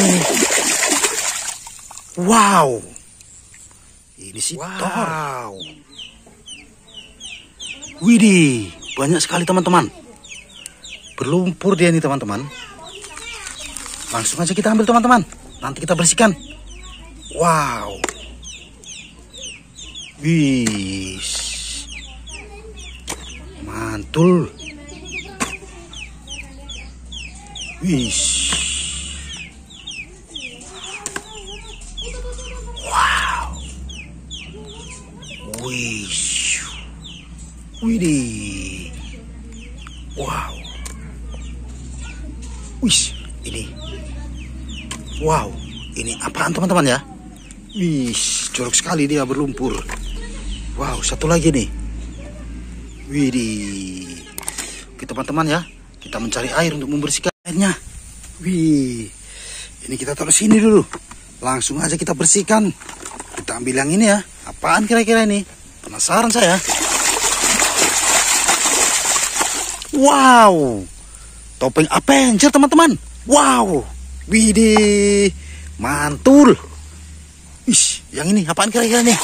ini? Wow. Ini si wow. Thor. Widih, banyak sekali teman-teman. Berlumpur dia nih teman-teman. Langsung aja kita ambil teman-teman. Nanti kita bersihkan. Wow. Wis. Mantul. Wis. Widih. Wow. Wis, ini. Wow, ini apaan teman-teman ya? Wis, jorok sekali dia berlumpur. Wow, satu lagi nih. Widih. Oke teman-teman ya, kita mencari air untuk membersihkan airnya. Wih, ini kita taruh sini dulu. Langsung aja kita bersihkan. Kita ambil yang ini ya. Apaan kira-kira ini? Penasaran saya. Wow, topeng Avenger teman-teman. Wow, widih, mantul. Ish, yang ini apaan kira-kira nih?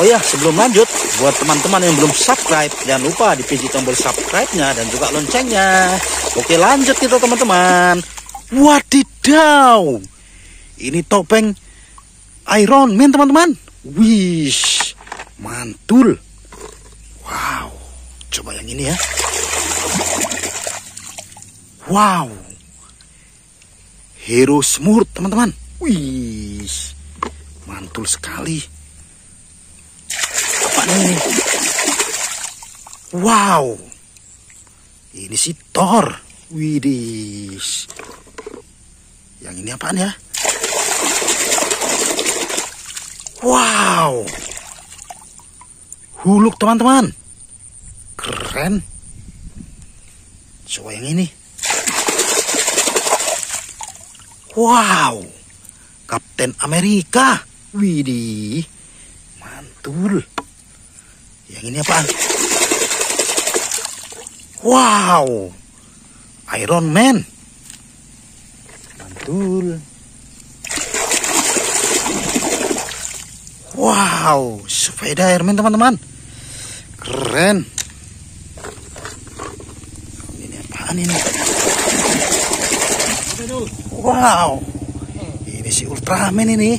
Oh ya, sebelum lanjut, buat teman-teman yang belum subscribe, jangan lupa dipilih tombol subscribe-nya dan juga loncengnya. Oke, lanjut kita teman-teman. Wadidaw, ini topeng Iron Man teman-teman. Wish, mantul. Wow, coba yang ini ya. Wow. Hero Smurf, teman-teman. Wih. Mantul sekali. Apa ini? Wow. Ini si Thor. Widih. Yang ini apaan ya? Wow. Huluk, teman-teman. Keren. Coba yang ini. Wow, Kapten Amerika. Widih, mantul. Yang ini apa? Wow, Iron Man. Mantul. Wow, sepeda Iron Man teman-teman. Keren. Ini apaan ini? Wow. Ini si Ultraman ini.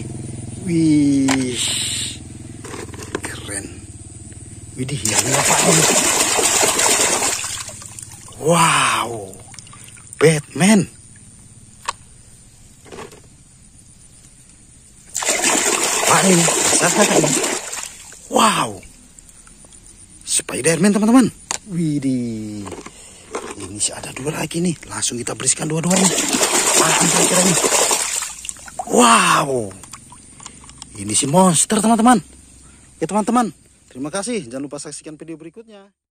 Wih. Keren. Widih, yang ini apa ini? Wow. Batman. Apa ini? ini? Wow. Spiderman teman-teman. Widih. Ini sih ada dua lagi nih. Langsung kita bersihkan dua-duanya. Apaan kira-kira ini? Wow. Ini si monster teman-teman. Ya teman-teman. Terima kasih. Jangan lupa saksikan video berikutnya.